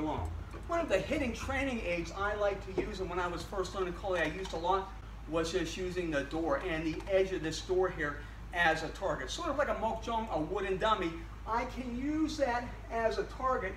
and go long. One of the hitting training aids I like to use, and when I was first learning Kali, I used a lot, was just using the door and the edge of this door here as a target. Sort of like a Mook Jong, a wooden dummy. I can use that as a target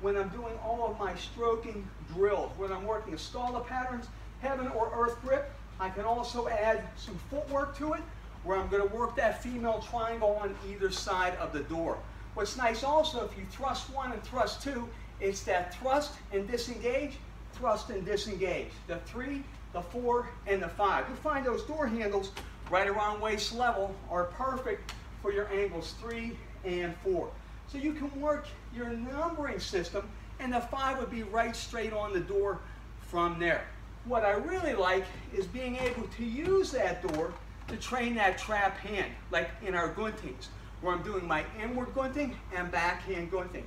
when I'm doing all of my stroking drills, when I'm working Escala patterns, heaven or earth grip. I can also add some footwork to it where I'm going to work that female triangle on either side of the door. What's nice also, if you thrust one and thrust two, it's that thrust and disengage, thrust and disengage. The three, the four, and the five. You'll find those door handles right around waist level are perfect for your angles three and four. So you can work your numbering system and the five would be right straight on the door from there. What I really like is being able to use that door to train that trap hand, like in our guntings, where I'm doing my inward gunting and backhand gunting.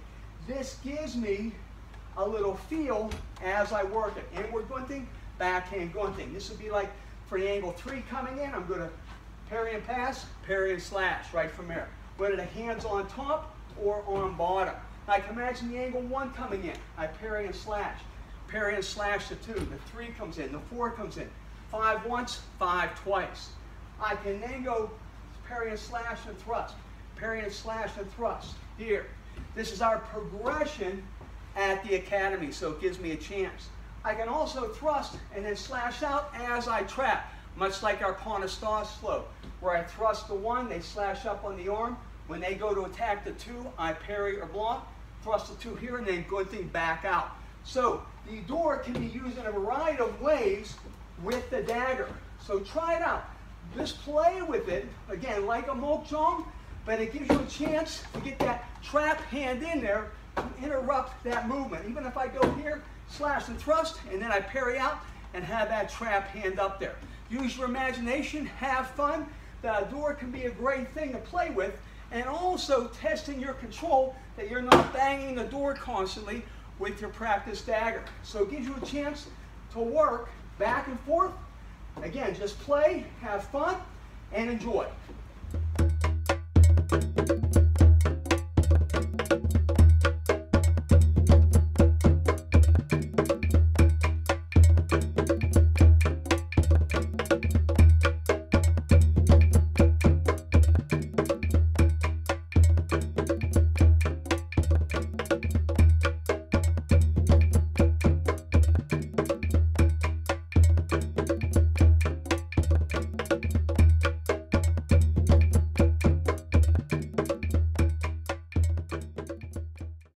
This gives me a little feel as I work it. Inward gunting, backhand gunting. This would be like for the angle three coming in, I'm going to parry and pass, parry and slash right from there. Whether the hand's on top or on bottom. I can imagine the angle one coming in. I parry and slash. Parry and slash the two. The three comes in. The four comes in. Five once, five twice. I can then go parry and slash and thrust. Parry and slash and thrust. Here. This is our progression at the academy, so it gives me a chance. I can also thrust and then slash out as I trap, much like our Ponastas slope, where I thrust the one, they slash up on the arm. When they go to attack the two, I parry or block, thrust the two here, and then good thing back out. So the door can be used in a variety of ways with the dagger. So try it out. Just play with it, again, like a Mook Jong, but it gives you a chance to get that trap hand in there to interrupt that movement. Even if I go here, slash and thrust, and then I parry out and have that trap hand up there. Use your imagination, have fun. The door can be a great thing to play with, and also testing your control that you're not banging the door constantly with your practice dagger. So it gives you a chance to work back and forth. Again, just play, have fun, and enjoy.